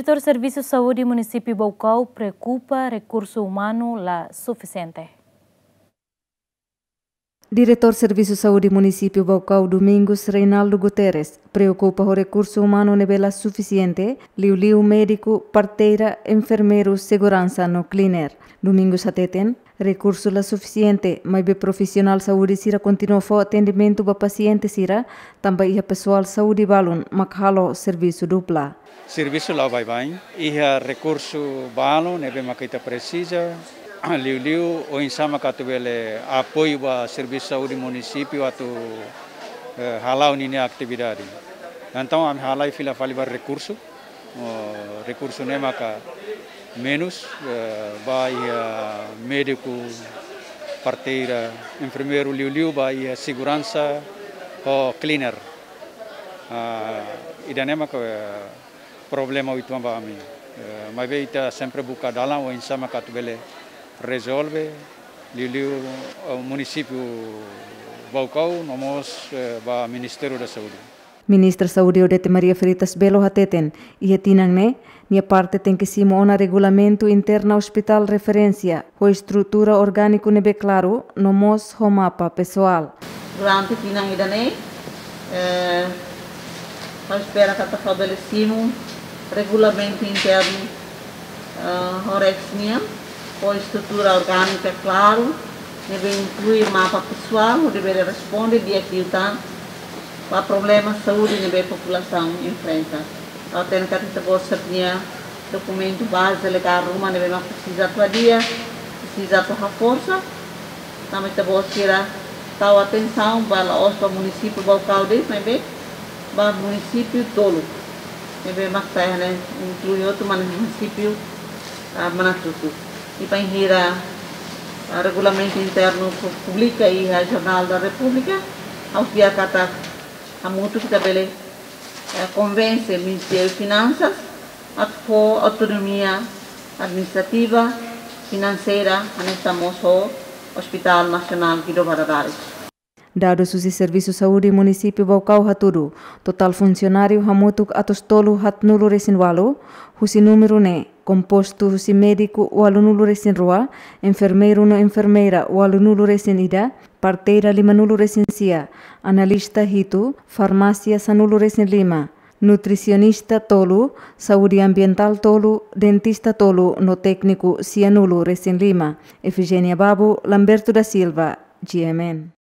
Diretor de Serviço de Saúde Município Baucau preocupa recurso humano lá suficiente. Diretor Serviço de Saúde Município Baucau Domingos Reinaldo Guterres preocupa o recurso humano nível suficiente, liu liu médico, parteira, enfermeiro, segurança no cleaner. Domingos ateten, recurso la suficiente, mas be profissional saúde sira continua fo atendimento ba paciente sira, também ia pessoal saúde balun, makhalo serviço dupla. Serviço lá vai bem, ia recurso balun, nebe makita precisa, liu liu o insama katu bele apoio ba serviço saúde município atu uh, halau nini atividade. Então am halai fila fali bar recurso, uh, recurso ne maka menos uh, vai uh, médico, parteira, enfermeiro liu liu vai uh, segurança o cleaner. Uh, maka uh, problema itu ba ami. Uh, mas veita sempre buka dalam o insama katu bele resolve Liliu o município Baucau, nomos ba Ministério da Saúde. Ministra Saúde Odete Maria Freitas Belo hateten e tinang ne nia parte tem que simo ona regulamento interna hospital referência o estrutura orgânico nebe claro nomos ho mapa pessoal. Durante tinang idane eh, espera que estabelecimos regulamento interno uh, Horexnia com estrutura orgânica, claro, deve incluir mapa pessoal, deve responder de aqui tá, para problemas de saúde que a população enfrenta. Então, tem que ter bolsa tinha documento base legal, uma deve não precisa tua dia, precisa tua força, também te bolsa tirar tal atenção para o município Balcão mas bem, para o município Tolo. Deve mais né, incluir outro município, Manatutu e para ir a regulamento interno publica e a jornal da República ao que a muito que também convence o Ministério de Finanças a for autonomia administrativa financeira nesta moço Hospital Nacional Guido Valadares. Dados os serviços de saúde município Baucau Haturu, total funcionário hamutuk atostolo hatnulu resinwalo, husi número ne composto husi médico o alunulu resin rua, enfermeiro no enfermeira o alunulu resin ida, parteira lima nulu resin sia, analista hitu, farmácia sanulu resin lima, nutricionista tolu, saúde ambiental tolu, dentista tolu no técnico cianulu resin lima, Efigênia Babo, Lamberto da Silva, GMN.